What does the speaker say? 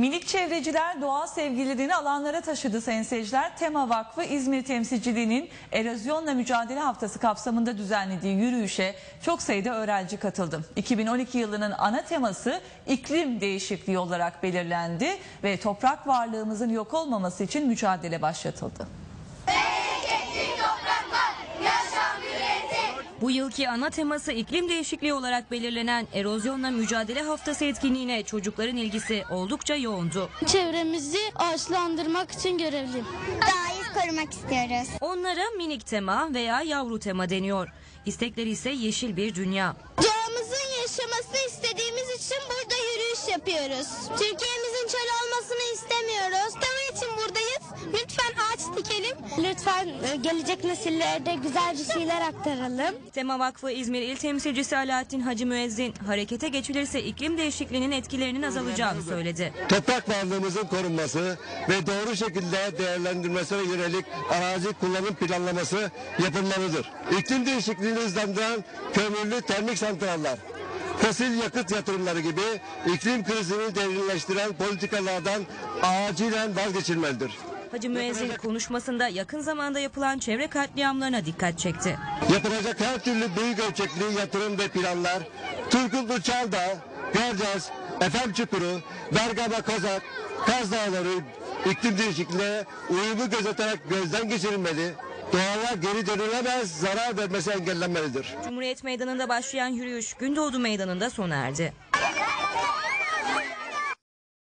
Minik çevreciler doğa sevgilerini alanlara taşıdı sayın seyirciler. Tema Vakfı İzmir temsilciliğinin erozyonla mücadele haftası kapsamında düzenlediği yürüyüşe çok sayıda öğrenci katıldı. 2012 yılının ana teması iklim değişikliği olarak belirlendi ve toprak varlığımızın yok olmaması için mücadele başlatıldı. Bu yılki ana teması iklim değişikliği olarak belirlenen erozyonla mücadele haftası etkinliğine çocukların ilgisi oldukça yoğundu. Çevremizi ağaçlandırmak için görevliyim. Doğayı korumak istiyoruz. Onlara minik tema veya yavru tema deniyor. İstekleri ise yeşil bir dünya. Doğamızın yaşamasını istediğimiz için burada yürüyüş yapıyoruz. Türkiye'mizin çöl olmasını istemiyoruz. Tema için buradayız. Lütfen dikelim. Lütfen e, gelecek nesillere güzel bir şeyler aktaralım. Tema Vakfı İzmir İl Temsilcisi Alaaddin Hacı Müezzin harekete geçilirse iklim değişikliğinin etkilerinin azalacağını söyledi. toprak varlığımızın korunması ve doğru şekilde değerlendirmesine yönelik arazi kullanım planlaması yapılmalıdır. İklim değişikliğini hızlandıran kömürlü termik santraller, fosil yakıt yatırımları gibi iklim krizini derinleştiren politikalardan acilen vazgeçilmelidir. Hacı Müezzin konuşmasında yakın zamanda yapılan çevre katliamlarına dikkat çekti. Yapılacak her türlü büyük ölçekli yatırım ve planlar Turgutlu Çaldağ, Görcez, Efem Çukuru, Bergama Kozak, Kaz Dağları iklim değişikliğine uyumu gözeterek gözden geçirilmeli. Doğaya geri dönülemez, zarar vermesi engellenmelidir. Cumhuriyet Meydanı'nda başlayan yürüyüş Gündoğdu Meydanı'nda sona erdi.